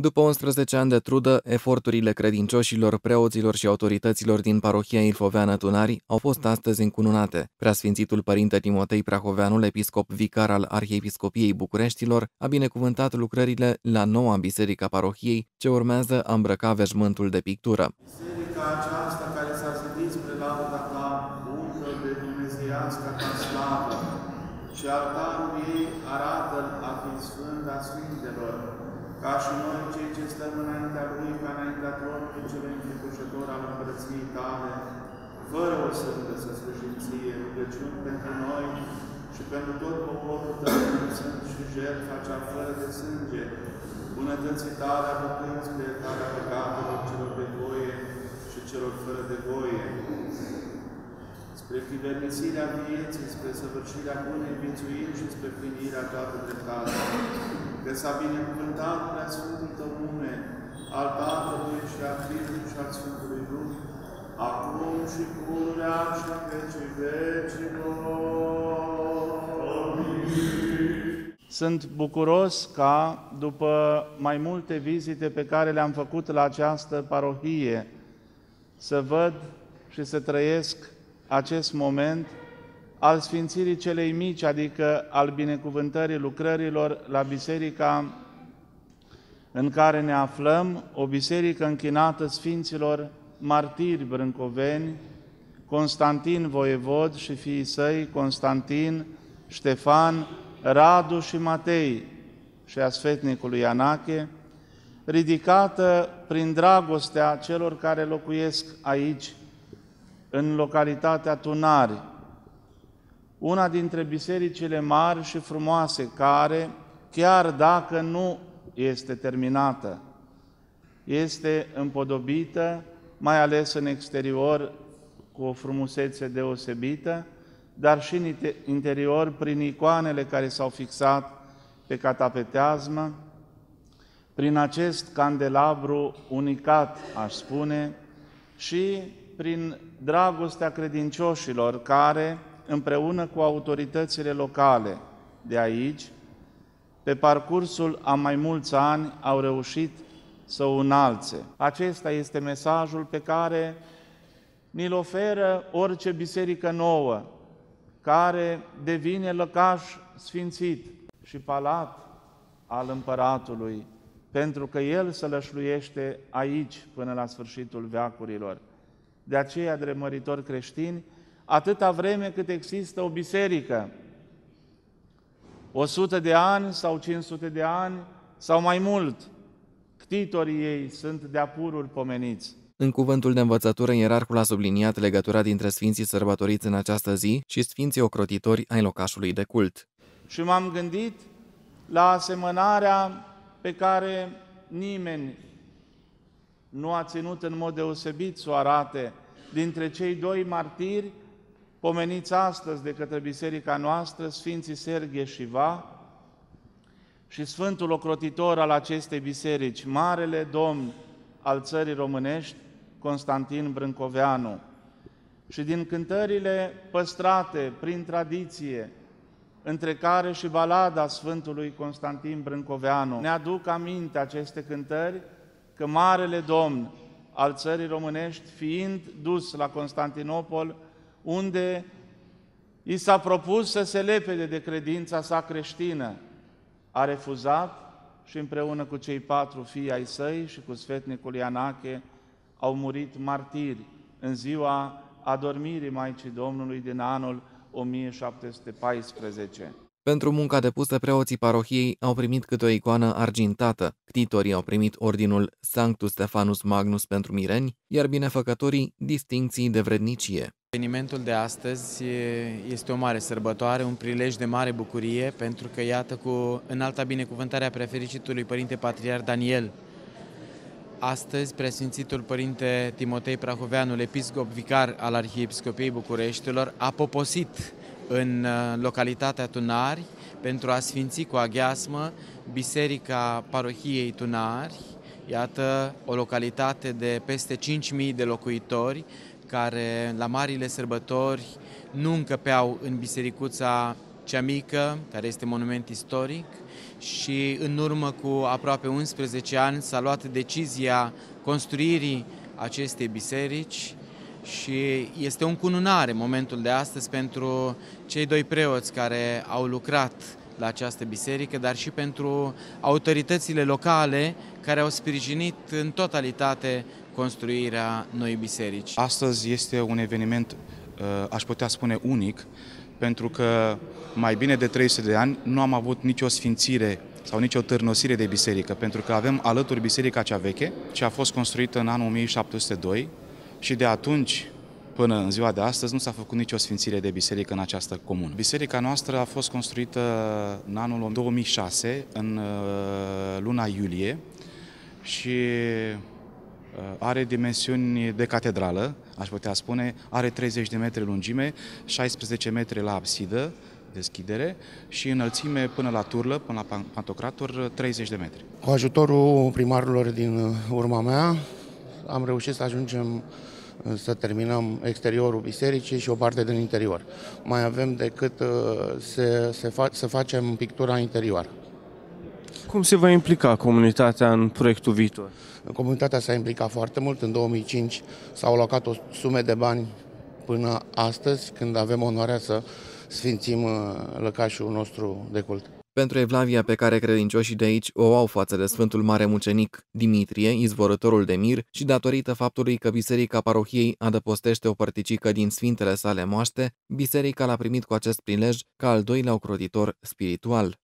După 11 ani de trudă, eforturile credincioșilor, preoților și autorităților din parohia Ilfoveană Tunari au fost astăzi încununate. Preasfințitul Părinte Timotei Prahoveanul, episcop vicar al Arhiepiscopiei Bucureștilor, a binecuvântat lucrările la noua biserica parohiei, ce urmează a îmbrăca veșmântul de pictură. Biserica aceasta care s-a zidit spre lauda ta, umbră de dumnezeiască ta slavă, și altarul ei arată a fi sfânt a sfintelor, ca și noi cei ce stăm înaintea Lui, ca înaintea tronului cel înficușător al împărăției tale, fără o sândă să slujim ție, rugăciuni pentru noi și pentru tot poporul tău, sunt și jertfa cea fără de sânge, bunătății tale aducând spre iertarea păcatelor celor de voie și celor fără de voie, spre chivernisirea vieții, spre săvârșirea bunei viețuiri și spre plinirea toată dreptatea. Că s-a binecuvântat prea Sfântul Tău nume, al Tatălui și al Fiului și al Sfântului Duh, acum și pururea și în vecii vecilor. Sunt bucuros ca, după mai multe vizite pe care le-am făcut la această parohie, să văd și să trăiesc acest moment al Sfințirii celei mici, adică al binecuvântării lucrărilor la biserica în care ne aflăm, o biserică închinată Sfinților martiri brâncoveni, Constantin Voievod și fiii săi, Constantin, Ștefan, Radu și Matei și a sfetnicului Anache, ridicată prin dragostea celor care locuiesc aici, în localitatea Tunari, una dintre bisericile mari și frumoase care, chiar dacă nu este terminată, este împodobită, mai ales în exterior, cu o frumusețe deosebită, dar și în interior prin icoanele care s-au fixat pe catapeteazmă, prin acest candelabru unicat, aș spune, și prin dragostea credincioșilor care, împreună cu autoritățile locale de aici, pe parcursul a mai mulți ani au reușit să o înalțe. Acesta este mesajul pe care ni-l oferă orice biserică nouă, care devine lăcaș sfințit și palat al împăratului, pentru că el se lășluiește aici până la sfârșitul veacurilor. De aceea, dremăritori creștini, atâta vreme cât există o biserică, 100 de ani sau 500 de ani sau mai mult, ctitorii ei sunt de apurul pomeniți. În cuvântul de învățătură, ierarhul a subliniat legătura dintre sfinții sărbătoriți în această zi și sfinții ocrotitori ai locașului de cult. Și m-am gândit la asemănarea pe care nimeni nu a ținut în mod deosebit să o arate dintre cei doi martiri pomeniți astăzi de către biserica noastră, Sfinții Serghie și Va, și Sfântul Ocrotitor al acestei biserici, Marele Domn al țării românești, Constantin Brâncoveanu. Și din cântările păstrate prin tradiție, între care și balada Sfântului Constantin Brâncoveanu, ne aduc aminte aceste cântări că Marele Domn al țării românești, fiind dus la Constantinopol, unde i s-a propus să se lepede de credința sa creștină, a refuzat și împreună cu cei patru fii ai săi și cu sfetnicul Ianache au murit martiri în ziua adormirii Maicii Domnului din anul 1714. Pentru munca depusă, preoții parohiei au primit câte o icoană argintată, ctitorii au primit ordinul Sanctus Stefanus Magnus pentru mireni, iar binefăcătorii distincții de vrednicie. Evenimentul de astăzi este o mare sărbătoare, un prilej de mare bucurie, pentru că, iată, cu înalta binecuvântare a prefericitului Părinte Patriar Daniel, astăzi Preasfințitul Părinte Timotei Prahoveanul, episcop vicar al Arhiepiscopiei Bucureștilor, a poposit în uh, localitatea Tunari pentru a sfinți cu aghiasmă Biserica Parohiei Tunari, iată o localitate de peste 5.000 de locuitori care la marile sărbători nu încăpeau în bisericuța cea mică, care este monument istoric, și în urmă cu aproape 11 ani s-a luat decizia construirii acestei biserici și este un cununare momentul de astăzi pentru cei doi preoți care au lucrat la această biserică, dar și pentru autoritățile locale care au sprijinit în totalitate construirea noii biserici. Astăzi este un eveniment, uh, aș putea spune, unic, pentru că mai bine de 300 de ani nu am avut nicio sfințire sau nicio târnosire de biserică, pentru că avem alături biserica cea veche, ce a fost construită în anul 1702 și de atunci până în ziua de astăzi nu s-a făcut nicio sfințire de biserică în această comună. Biserica noastră a fost construită în anul 2006, în uh, luna iulie și uh, are dimensiuni de catedrală, aș putea spune, are 30 de metri lungime, 16 metri la absidă, deschidere și înălțime până la turlă, până la pantocrator, 30 de metri. Cu ajutorul primarilor din urma mea am reușit să ajungem să terminăm exteriorul bisericii și o parte din interior. Mai avem decât uh, să, să, fa- să facem pictura interioară. Cum se va implica comunitatea în proiectul viitor? Comunitatea s-a implicat foarte mult. În 2005 s-au alocat o sume de bani până astăzi, când avem onoarea să sfințim uh, lăcașul nostru de cult. Pentru evlavia pe care credincioșii de aici o au față de Sfântul Mare Mucenic Dimitrie, izvorătorul de mir, și datorită faptului că Biserica Parohiei adăpostește o părticică din sfintele sale moaște, biserica l-a primit cu acest prilej ca al doilea ocrotitor spiritual.